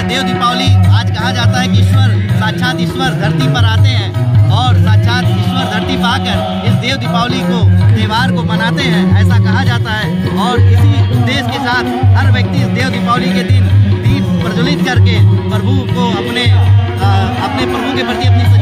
है देव दीपावली आज कहा जाता है कि ईश्वर साक्षात ईश्वर धरती पर आते हैं और साक्षात ईश्वर धरती पर आकर इस देव दीपावली को, त्यौहार को मनाते हैं, ऐसा कहा जाता है। और इसी उद्देश्य के साथ हर व्यक्ति इस देव दीपावली के दिन दीप प्रज्वलित करके प्रभु को अपने अपने प्रभु के प्रति अपनी